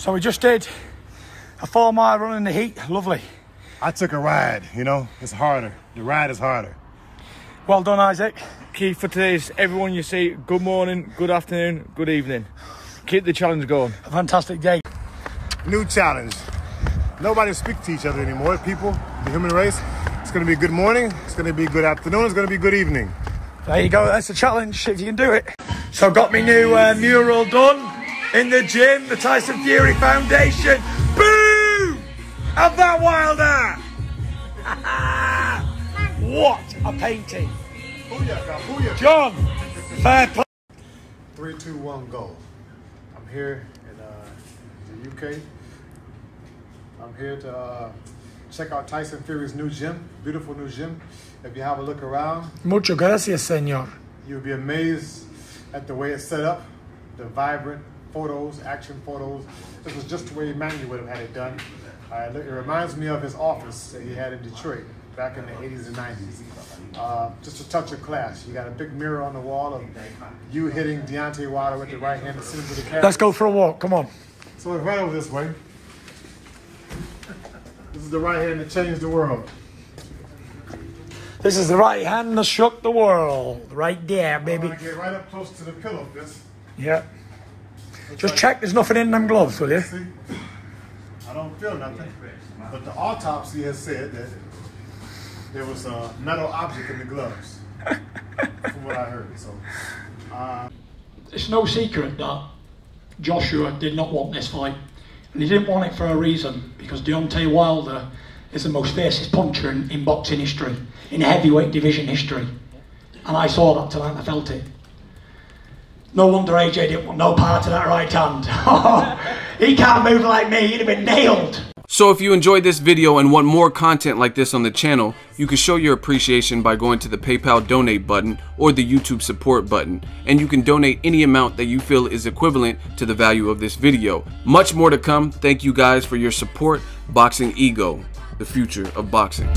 So we just did a four mile run in the heat. Lovely. I took a ride, you know, it's harder. The ride is harder. Well done, Isaac. Key for today is everyone you see, good morning, good afternoon, good evening. Keep the challenge going. A fantastic day. New challenge. Nobody speak to each other anymore. People, the human race. It's gonna be good morning. It's gonna be good afternoon. It's gonna be good evening. There you go. That's the challenge. If you can do it. So got me new uh, mural done in the gym. The Tyson Fury Foundation. Boom! Have that wilder. what a painting. John, fair play. Three, two, one, go. I'm here in uh, the UK. I'm here to uh, check out Tyson Fury's new gym, beautiful new gym. If you have a look around, Muchas gracias, señor. you'll be amazed at the way it's set up, the vibrant photos, action photos. This was just the way Emanuel would have had it done. Uh, it reminds me of his office that he had in Detroit back in the 80s and 90s. Uh, just a touch of class. You got a big mirror on the wall of you hitting Deontay Wilder with the right hand to send him to the. Let's go for a walk. Come on. So it's right over this way. This is the right hand that changed the world. This is the right hand that shook the world. Right there, baby. get right up close to the pillow fist. Yeah. Just check there's nothing in them gloves, will you? See? I don't feel nothing. But the autopsy has said that there was a metal object in the gloves. from what I heard. So uh, It's no secret that Joshua did not want this fight. And he didn't want it for a reason, because Deontay Wilder is the most fiercest puncher in, in boxing history, in heavyweight division history. And I saw that tonight, I felt it. No wonder AJ didn't want no part of that right hand. he can't move like me, he'd have been nailed. So if you enjoyed this video and want more content like this on the channel, you can show your appreciation by going to the PayPal donate button or the YouTube support button, and you can donate any amount that you feel is equivalent to the value of this video. Much more to come. Thank you guys for your support. Boxing Ego, the future of boxing.